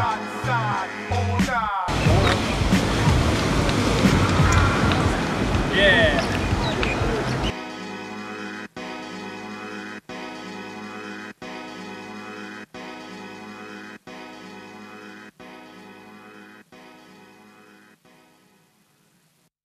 side to side, all night.